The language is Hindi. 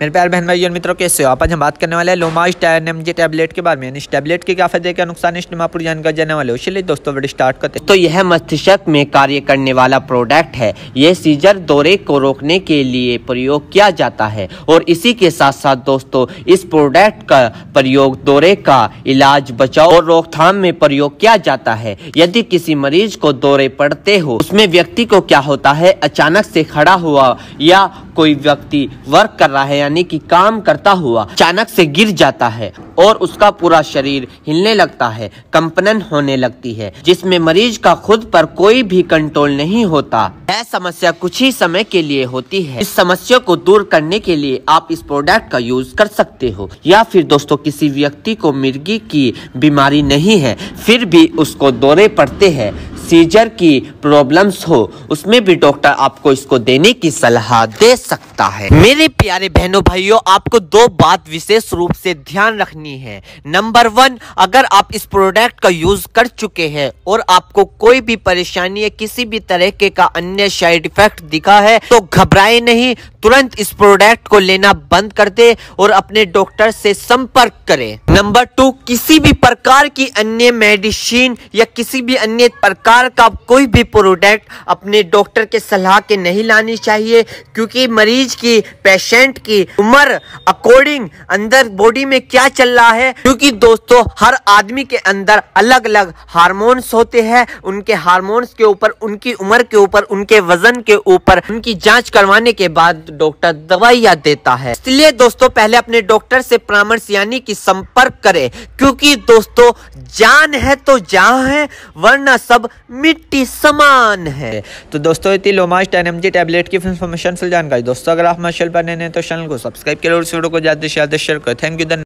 मेरे प्यार बहन भाई और मित्रों, कैसे हो? आज हम बात करने वाले हैं लोमाइज एम जी टैबलेट के बारे में। इस टैबलेट के क्या फ़ायदे क्या नुकसान इस पूरी जानकारी जाने वाले हो। चलिए दोस्तों वीडियो स्टार्ट करते तो यह मस्तिष्क में कार्य करने वाला प्रोडक्ट है। यह सीजर दौरे को रोकने के लिए प्रयोग किया जाता है। और इसी के साथ साथ दोस्तों, इस प्रोडक्ट का प्रयोग दौरे का इलाज, बचाव और रोकथाम में प्रयोग किया जाता है। यदि किसी मरीज़ को दौरे पड़ते हो, उसमें व्यक्ति को क्या होता है? अचानक से खड़ा हुआ या कोई व्यक्ति वर्क कर रहा है, यानी कि काम करता हुआ अचानक से गिर जाता है और उसका पूरा शरीर हिलने लगता है, कंपनन होने लगती है, जिसमें मरीज़ का खुद पर कोई भी कंट्रोल नहीं होता। यह समस्या कुछ ही समय के लिए होती है। इस समस्या को दूर करने के लिए आप इस प्रोडक्ट का यूज़ कर सकते हो। या फिर दोस्तों, किसी व्यक्ति को मिर्गी की बीमारी नहीं है, फिर भी उसको दौरे पड़ते हैं। सीजर की प्रॉब्लम्स हो, उसमें भी डॉक्टर आपको इसको देने की सलाह दे सकता है। मेरे प्यारे बहनों, भाइयों, आपको दो बात विशेष रूप से ध्यान रखनी है। नंबर वन अगर आप इस प्रोडक्ट का यूज़ कर चुके हैं और आपको कोई भी परेशानी या किसी भी तरह के का अन्य साइड इफ़ेक्ट दिखा है तो घबराए नहीं। तुरंत इस प्रोडक्ट को लेना बंद कर दे और अपने डॉक्टर से संपर्क करें। नंबर टू किसी भी प्रकार की अन्य मेडिसिन या किसी भी अन्य प्रकार का कोई भी प्रोडक्ट अपने डॉक्टर के सलाह के नहीं लानी चाहिए, क्योंकि मरीज़ की पेशेंट की उम्र अकॉर्डिंग अंदर बॉडी में क्या चल रहा है, क्योंकि दोस्तों, हर आदमी के अंदर अलग अलग हार्मोन्स होते हैं, उनके हार्मोन्स के ऊपर, उनकी उम्र के ऊपर, उनके वज़न के ऊपर, उनकी जाँच करवाने के बाद डॉक्टर दवाइयाँ देता है। इसलिए दोस्तों, पहले अपने डॉक्टर से परामर्श यानी कि संपर्क करें। क्योंकि दोस्तों, जान है तो जहाँ है, वरना सब मिट्टी समान है। तो दोस्तों, इतनी टेन एम जी टैबलेट की इन्फॉर्मेशन जानकारी। दोस्तों, अगर आप मशल पर नए तो चैनल को सब्सक्राइब करें और वीडियो को ज़्यादा से ज़्यादा शेयर करें। Thank you